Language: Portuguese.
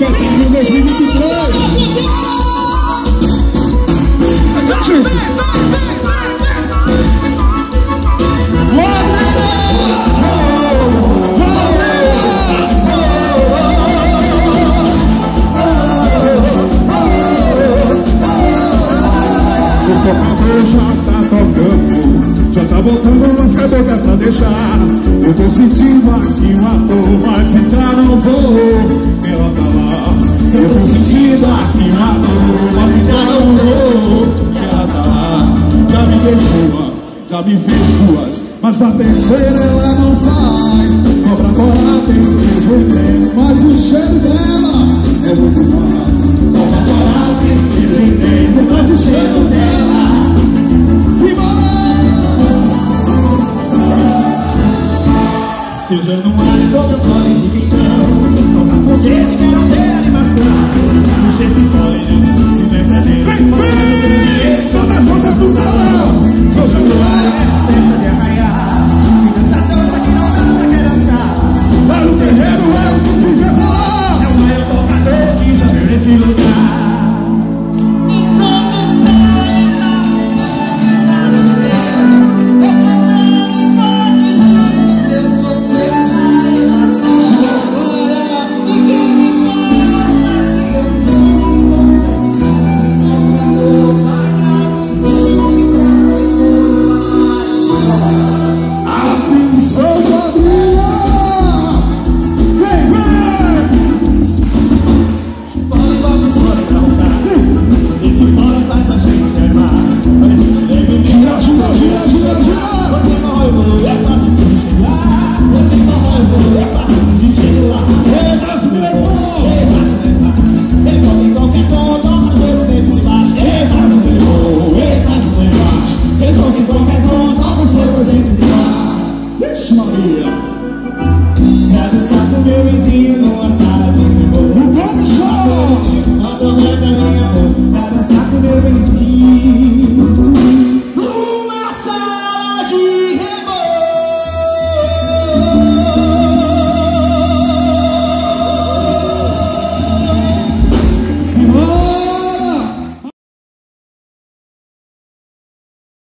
Cassino tá 2023. O tocador já tá tocando, já tá voltando, mas cadê pra deixar? Eu tô sentindo aqui uma dor, mas entrar não vou. me fez duas, mas a terceira ela não faz. Sobra coral tem três mas o cheiro dela é muito mais. Sobra coral tem três mas o cheiro dela. Seja no ar, todo o de ninguém. decirlo qualquer dom, todos os outros entre nós. Vixe Maria!